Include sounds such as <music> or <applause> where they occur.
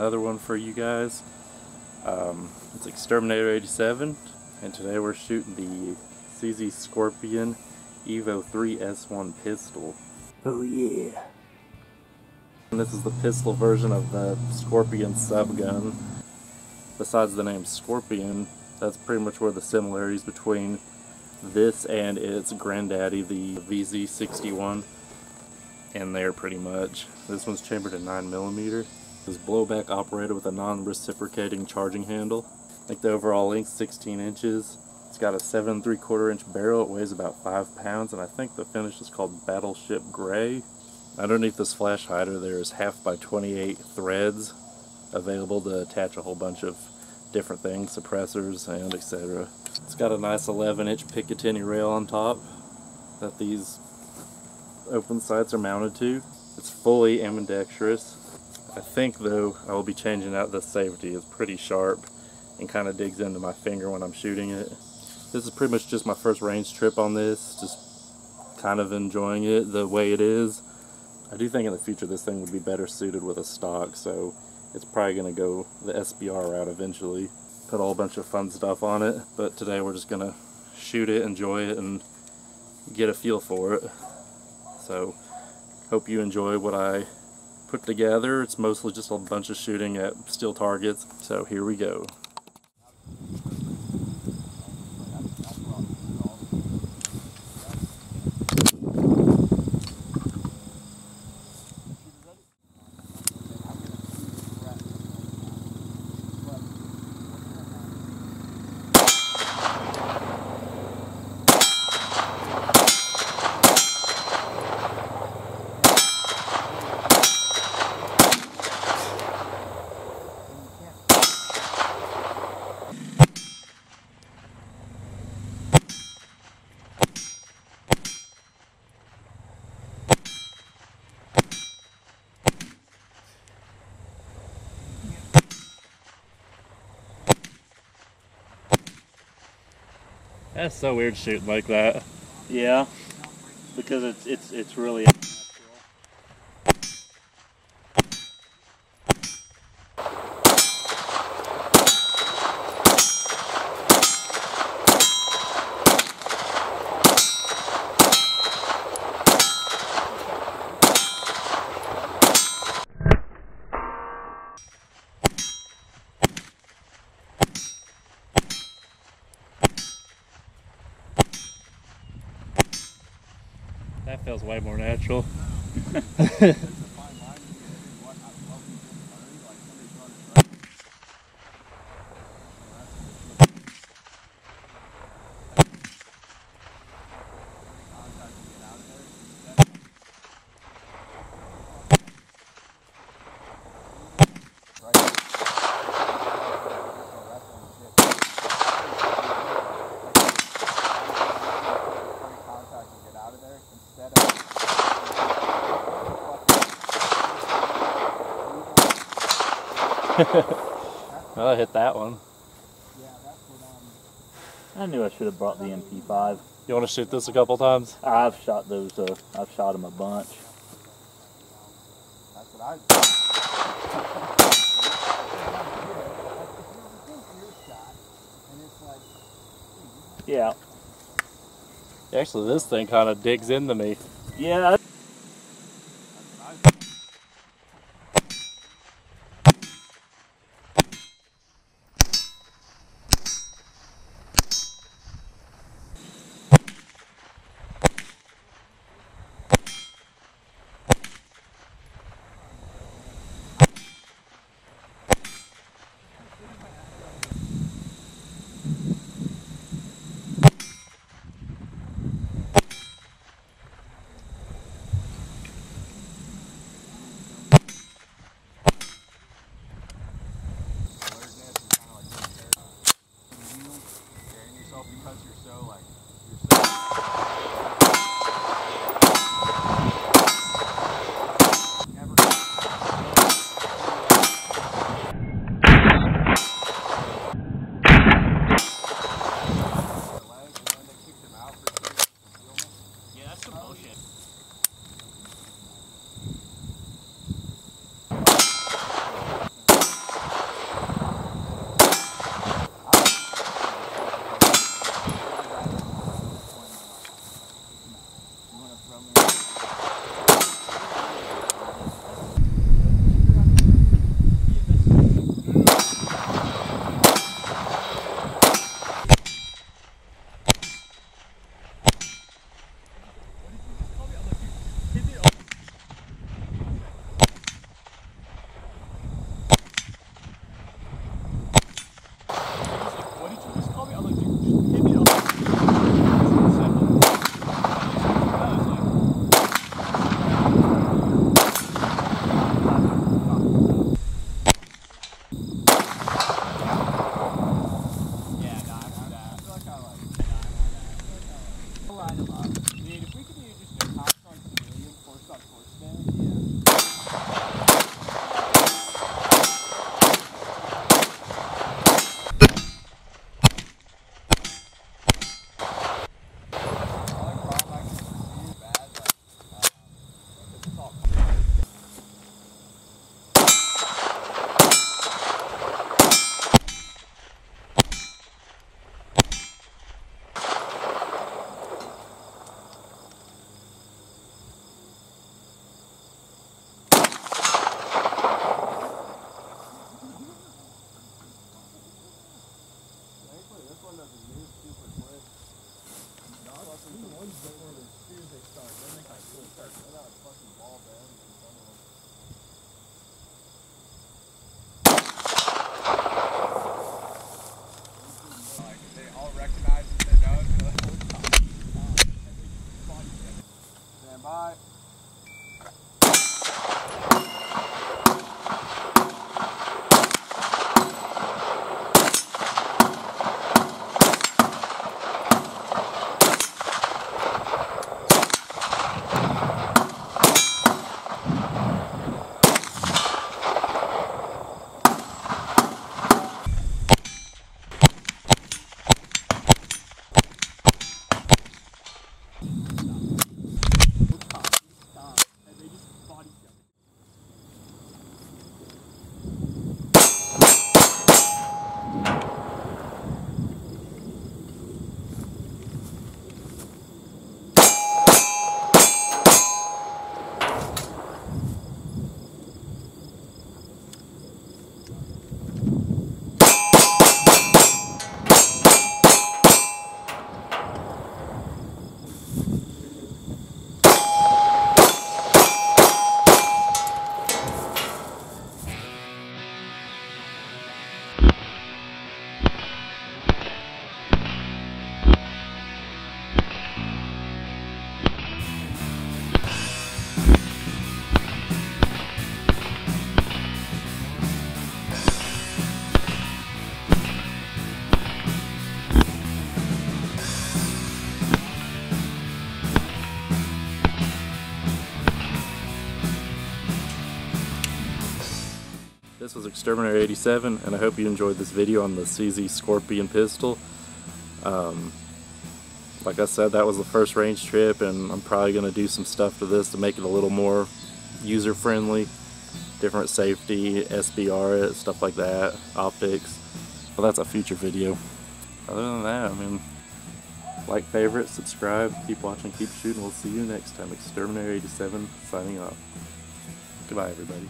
another one for you guys. Um, it's Exterminator 87, and today we're shooting the CZ Scorpion Evo 3 S1 pistol. Oh yeah. And this is the pistol version of the Scorpion subgun. Besides the name Scorpion, that's pretty much where the similarities between this and its granddaddy, the VZ61, and there pretty much. This one's chambered at 9mm. This blowback operated with a non-reciprocating charging handle. I think the overall length 16 inches. It's got a 7 3 quarter inch barrel. It weighs about 5 pounds, and I think the finish is called Battleship Gray. Underneath this flash hider there is half by 28 threads available to attach a whole bunch of different things, suppressors and etc. It's got a nice 11 inch Picatinny rail on top that these open sights are mounted to. It's fully ambidextrous. I think though I will be changing out the safety. It's pretty sharp and kind of digs into my finger when I'm shooting it. This is pretty much just my first range trip on this, just kind of enjoying it the way it is. I do think in the future this thing would be better suited with a stock, so it's probably going to go the SBR route eventually. Put a whole bunch of fun stuff on it, but today we're just going to shoot it, enjoy it, and get a feel for it. So, hope you enjoy what I put together. It's mostly just a bunch of shooting at steel targets, so here we go. That's so weird shooting like that. Yeah. Because it's it's it's really That feels way more natural. <laughs> <laughs> well, I hit that one. I knew I should have brought the MP5. You want to shoot this a couple times? I've shot those. Uh, I've shot them a bunch. That's what I. Yeah. Actually, this thing kind of digs into me. Yeah. light a lot. This was Exterminator 87, and I hope you enjoyed this video on the CZ Scorpion pistol. Um, like I said, that was the first range trip, and I'm probably going to do some stuff to this to make it a little more user-friendly. Different safety, SBR, stuff like that, optics. But that's a future video. Other than that, I mean, like, favorite, subscribe, keep watching, keep shooting. We'll see you next time. Exterminator 87 signing off. Goodbye, everybody.